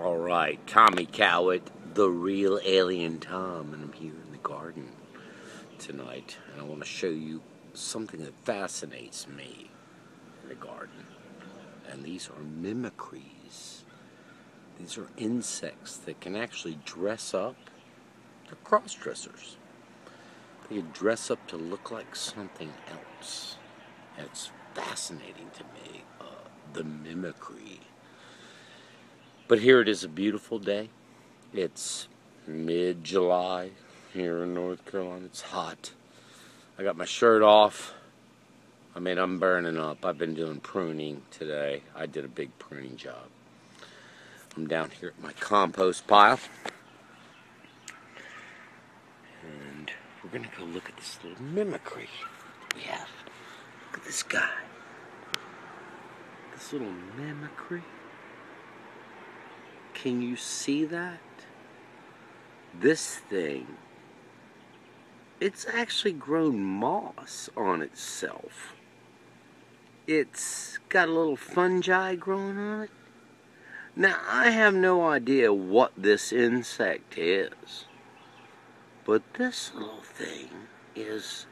All right, Tommy Cowett, the real alien Tom, and I'm here in the garden tonight, and I want to show you something that fascinates me in the garden. And these are mimicries. These are insects that can actually dress up. They're cross dressers. They can dress up to look like something else. And it's fascinating to me, uh, the mimicry. But here it is a beautiful day. It's mid July here in North Carolina. It's hot. I got my shirt off. I mean, I'm burning up. I've been doing pruning today. I did a big pruning job. I'm down here at my compost pile. And we're going to go look at this little mimicry we have. Look at this guy. This little mimicry. Can you see that? This thing, it's actually grown moss on itself. It's got a little fungi growing on it. Now, I have no idea what this insect is, but this little thing is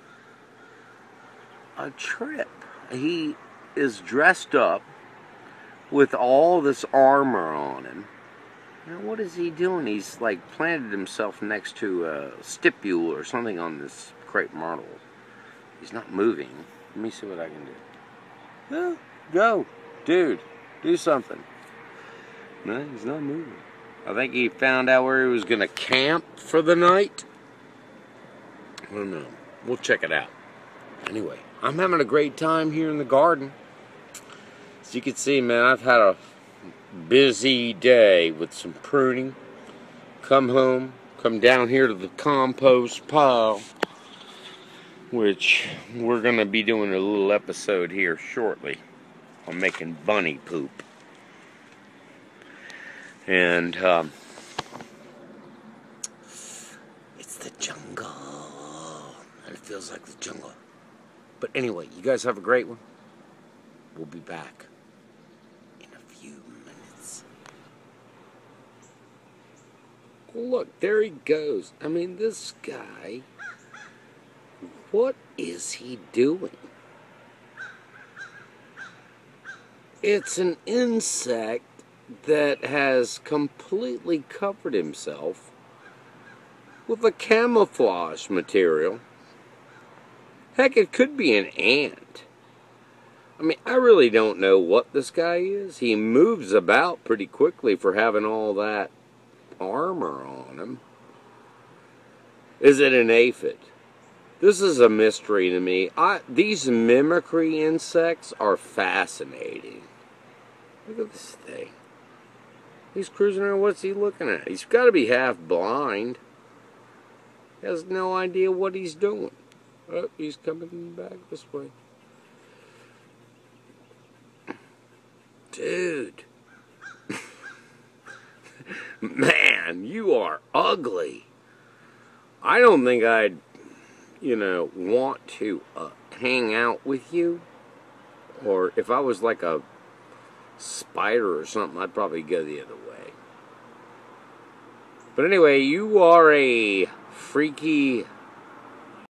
a trip. He is dressed up with all this armor on him now, what is he doing? He's like planted himself next to a stipule or something on this crepe myrtle. He's not moving. Let me see what I can do. Yeah, go. Dude, do something. No, he's not moving. I think he found out where he was going to camp for the night. I don't know. We'll check it out. Anyway, I'm having a great time here in the garden. As you can see, man, I've had a busy day with some pruning. Come home, come down here to the compost pile, which we're going to be doing a little episode here shortly on making bunny poop. And um, it's the jungle. And it feels like the jungle. But anyway, you guys have a great one. We'll be back. Look, there he goes. I mean, this guy, what is he doing? It's an insect that has completely covered himself with a camouflage material. Heck, it could be an ant. I mean, I really don't know what this guy is. He moves about pretty quickly for having all that armor on him. Is it an aphid? This is a mystery to me. I, these mimicry insects are fascinating. Look at this thing. He's cruising around. What's he looking at? He's got to be half blind. He has no idea what he's doing. Oh, he's coming back this way. Dude. Man, you are ugly. I don't think I'd, you know, want to uh, hang out with you. Or if I was like a spider or something, I'd probably go the other way. But anyway, you are a freaky